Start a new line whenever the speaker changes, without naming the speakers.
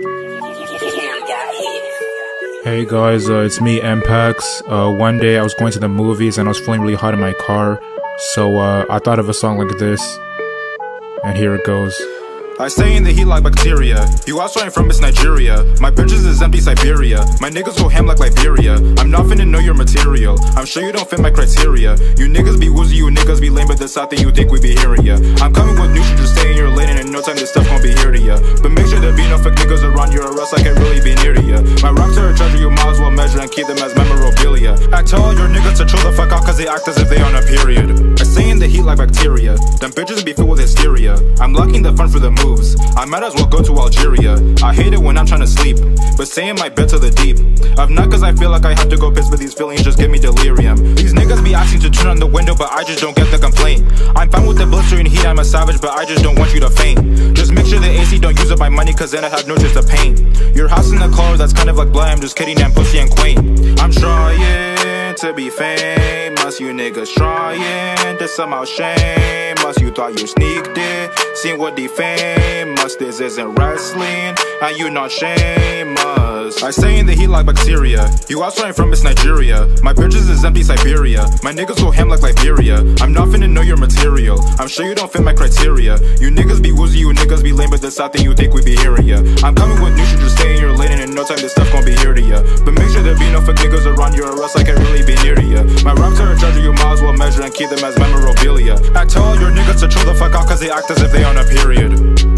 Hey guys, uh, it's me, Enpax. Uh, one day I was going to the movies and I was feeling really hot in my car, so uh, I thought of a song like this, and here it goes.
I stay in the heat like bacteria. You where I'm from, it's Nigeria. My bitches is empty Siberia. My niggas go ham like Liberia. I'm not finna know your material. I'm sure you don't fit my criteria. You niggas be woozy, you niggas be lame, but that's out that you think we be hearing ya. I'm coming around you, or else I can't really be near to ya. My rocks are a treasure, you might as well measure and keep them as memorabilia. I tell your niggas to chill the fuck out, cause they act as if they on a period. I stay in the heat like bacteria. Them bitches be filled with hysteria. I'm locking the fun for the moves. I might as well go to Algeria. I hate it when I'm trying to sleep, but saying my bed to the deep. I've not cause I feel like I have to go piss, but these feelings just give me delirium. These niggas be asking to turn on the window, but I just don't get the complaint. I'm fine with the blistering heat, I'm a savage, but I just don't want you to faint. Just make money, cause then I have no chance to paint. Your house in the clothes, that's kind of like blind, I'm just kidding, I'm pussy and quaint. I'm trying to be famous, you niggas trying to somehow shame us. You thought you sneaked it, seen what the famous. This isn't wrestling, and you not shameless. I stay in the heat like bacteria. You ask where from, it's Nigeria. My bitches is empty Siberia. My niggas go ham like Liberia. I'm not finna know your material. I'm sure you don't fit my criteria. You niggas out that you think we be hearing ya. I'm coming with new shit, just stay in your lane, and in no time this stuff gon' be here to ya. But make sure there be no fake around you, or else I can't really be near to ya. My rocks are a treasure, you might as well measure and keep them as memorabilia. I tell your niggas to chill the fuck out, cause they act as if they on a period.